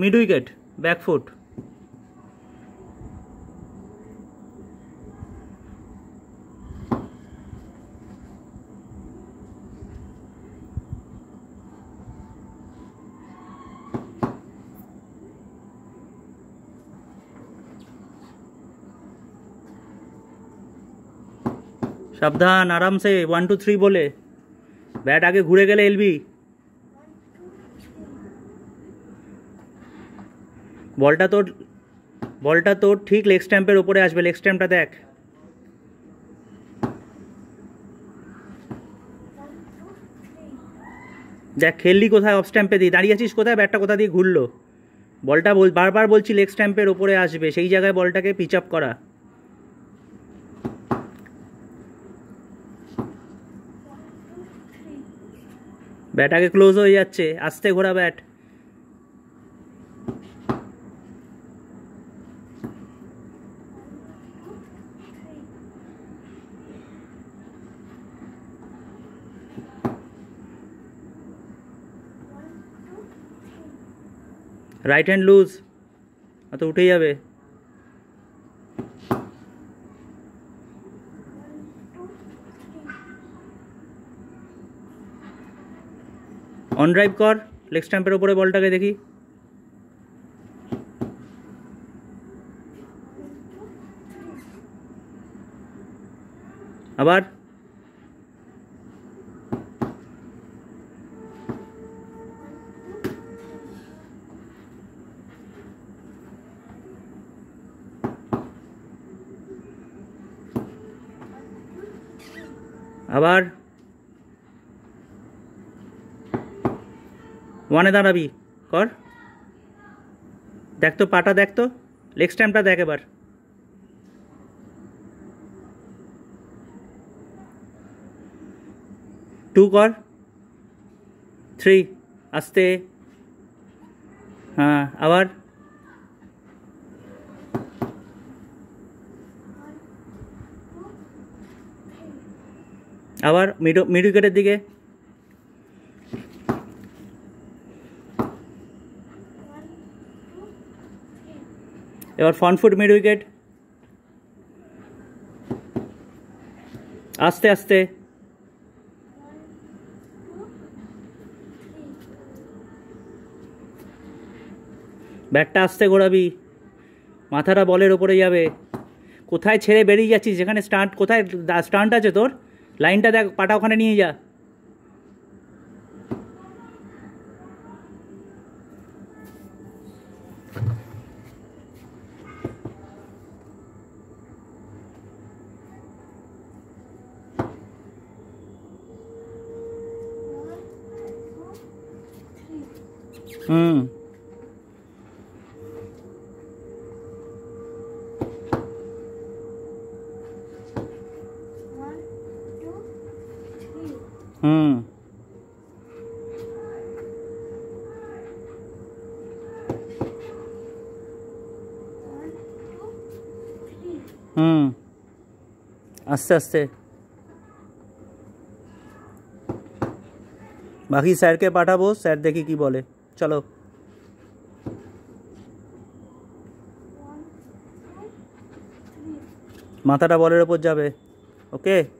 Mid wicket back foot সাবধান আরামসে one two three বলে। ব্যাট আগে ঘুরে গেলে এলবি। বলটা তোর বলটা তোর ঠিক লেগ স্ট্যাম্পের ওপরে আসবে। লেগ স্ট্যাম্পটা দেখ। দেখ, খেললি কোথায়? অফ স্ট্যাম্পে দিয়ে। দাঁড়িয়ে আছিস কোথায়? ব্যাটটা কোথা দিয়ে ঘুরলো? বলটা বল, বারবার বলছি লেগ স্ট্যাম্পের ওপরে আসবে। সেই জায়গায় বলটাকে পিচ আপ করা। ব্যাট আগে ক্লোজ হয়ে যাচ্ছে। আস্তে ঘোরা ব্যাট রাইট হ্যান্ড লুজ তো উঠে যাবে অন ড্রাইভ কর লেগ স্ট্যাম্পের ওপরে বলটাকে দেখি আবার আবার ওয়ানে দাঁড়াবি, কর। দেখ তো, পাটা দেখ তো লেগ স্ট্যাম্পটা দেখ এবার। টু কর। থ্রি আস্তে। হ্যাঁ আবার। আবার মিড মিড উইকেটের দিকে। এবার ফ্রন্ট ফুট মিড উইকেট আস্তে আস্তে। ব্যাটটা আস্তে ঘোরাবি। মাথাটা বলের ওপরে যাবে। কোথায় ছেড়ে বেরিয়ে যাচ্ছিস? যেখানে স্টান্ট কোথায় স্টান্ট আছে তোর? লাইনটা দেখ পাটা ওখানে নিয়ে যা। হুম। হুম। হুম। আস্তে আস্তে। বাকি স্যারকে পাঠাবো, স্যার দেখি কি বলে। চলো। মাথাটা বলের ওপর যাবে। ওকে?